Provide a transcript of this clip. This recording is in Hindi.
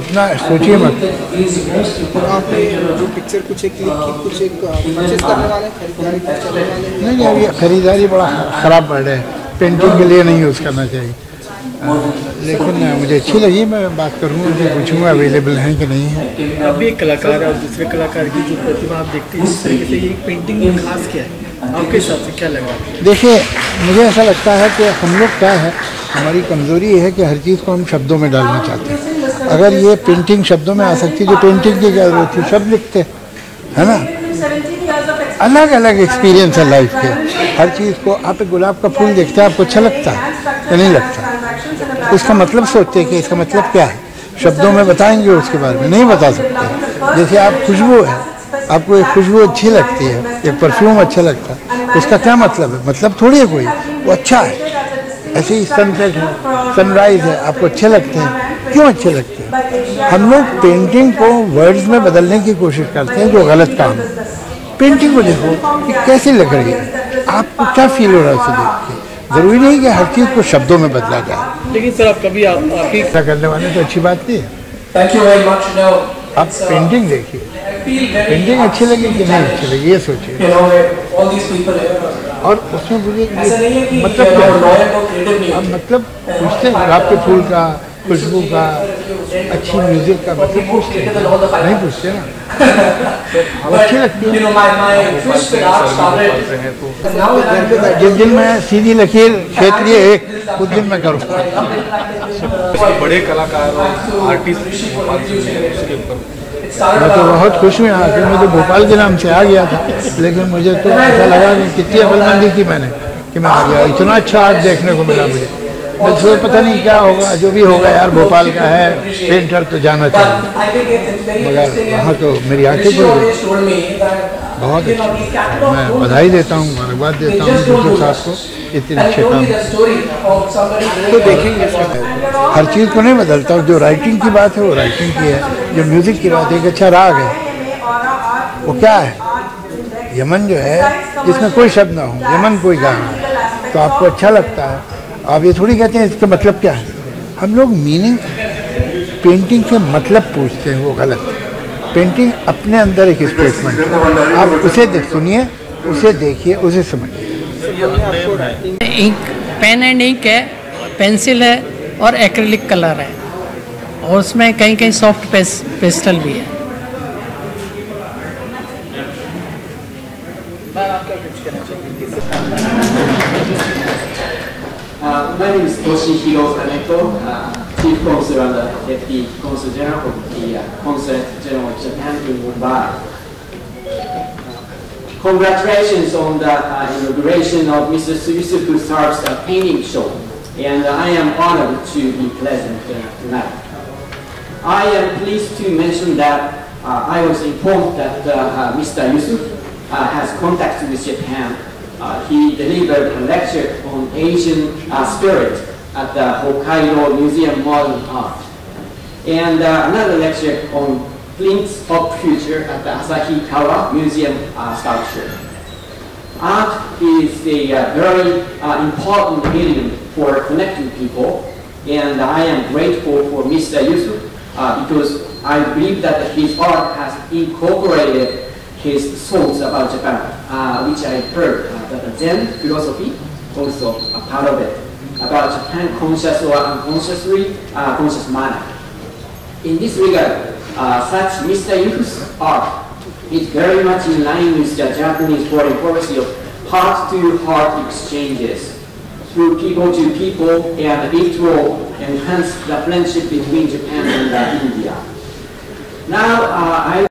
इतना सोचिए मत। आपने जो पिक्चर कुछ एक क्लिक की कुछ एक परचेज करने वाले खरीदारी करने वाले। नहीं नहीं ये खरीदारी बड़ा ख़राब वर्ड है। पेंटिंग के लिए नहीं यूज़ करना चाहिए। अ, लेकिन मुझे अच्छी लगी मैं बात करूँगा उनसे पूछूँगा अवेलेबल हैं कि नहीं है। आप भी एक कलाकार है और दूसरे कलाकार की जो प्रतिभा आप देखते हैं इस तरीके से ये पेंटिंग में खास क्या है? आपके हिसाब से क्या लगा? देखिए मुझे ऐसा लगता है कि हम लोग क्या है हमारी कमज़ोरी है कि हर चीज़ को हम शब्दों में डालना चाहते हैं। अगर ये पेंटिंग शब्दों में आ सकती जो पेंटिंग की क्या ज़रूरत थी शब्द लिखते, है ना? अलग अलग एक्सपीरियंस है लाइफ के। हर चीज़ को आप एक गुलाब का फूल देखते हैं, आपको अच्छा लगता है या नहीं लगता? उसका मतलब सोचते हैं कि इसका मतलब क्या है? शब्दों में बताएँगे उसके बारे में, नहीं बता सकते। जैसे आप खुशबू है, आपको एक खुशबू अच्छी लगती है, एक परफ्यूम अच्छा लगता है, उसका क्या मतलब है? मतलब थोड़ी है कोई, वो अच्छा है। ऐसे ही सनसेट है सनराइज है, आपको अच्छे लगते हैं। क्यों अच्छे लगते हैं? हम लोग पेंटिंग को वर्ड्स में बदलने की कोशिश करते हैं जो गलत काम है। पेंटिंग को देखो कि कैसी लग रही है आपको क्या फील हो रहा है उसे देख के? ज़रूरी नहीं कि हर चीज़ को शब्दों में बदला जाए। लेकिन सर आप कभी आप आपकी ऐसा करने वाले तो अच्छी बात नहीं है। You very much. Now, आप पेंटिंग देखिए। पेंटिंग अच्छी लगी कि नहीं अच्छी लगी ये सोचिए. और उसमें मुझे है मतलब क्या मतलब है? मतलब पूछते हैं गुलाब के फूल का खुशबू का अच्छी म्यूज़िक का मतलब पूछते हैं नहीं पूछते ना। अब अच्छी लगती है। जिस दिन मैं सीधी लकीर क्षेत्रीय एक उस दिन मैं करूँगा बड़े कलाकार आर्टिस्ट मैं तो बहुत खुश हूँ यहाँ के मैं तो भोपाल के नाम से आ गया था लेकिन मुझे तो ऐसा लगा कि कितनी अकलमंदी की मैंने कि मैं आ गया। इतना अच्छा आर्ट देखने को मिला मुझे। सोच पता नहीं क्या होगा जो भी होगा यार भोपाल का है पेंटर तो जाना चाहिए। मगर वहाँ तो मेरी आँखें खुल गई। बहुत अच्छा। मैं बधाई देता हूँ मुबारकबाद देता हूँ साहब को. इतने अच्छे काम। तो देखेंगे हर चीज़ को नहीं बदलता जो राइटिंग की बात है वो राइटिंग की है जो म्यूज़िक की बात है एक अच्छा राग है। वो क्या है? यमन जो है जिसमें कोई शब्द ना हो यमन कोई गाना है। तो आपको अच्छा लगता है। आप ये थोड़ी कहते हैं इसका मतलब क्या है? हम लोग मीनिंग पेंटिंग से मतलब पूछते हैं वो गलत। पेंटिंग अपने अंदर एक स्टेटमेंट आप उसे सुनिए उसे देखिए उसे समझिए। इंक पेन एंड इंक है पेंसिल है और एक्रिलिक कलर है। और उसमें कहीं कहीं सॉफ्ट पेस, पेस्टल भी है। My name is Toshihiro Kaneko, uh, Chief Consul and the Deputy Consul General of the uh, Consulate General of Japan in Mumbai. Congratulations on the uh, inauguration of Mr. Suisuku Sark's uh, painting show, and I am honored to be present uh, tonight. I am pleased to mention that uh, I was informed that uh, uh, Mr. Yusuf uh, has contacts with Japan. Uh, he delivered a lecture on Asian uh, spirit at the Hokkaido Museum Modern Art. And uh, another lecture on Flints of Future at the Asahikawa Museum uh, Sculpture. Art is a uh, very important medium for connecting people, and I am grateful for Mr. Yusuf because I believe that his art has incorporated his thoughts about Japan, uh, which I heard uh, that the Zen philosophy also a part of it about Japan conscious or unconsciously uh, conscious manner. In this regard, uh, such Mr. Yusuf's art is very much in line with the Japanese foreign policy of heart-to-heart exchanges through people to people, and it will enhance the friendship between Japan and uh, India. Now, uh, I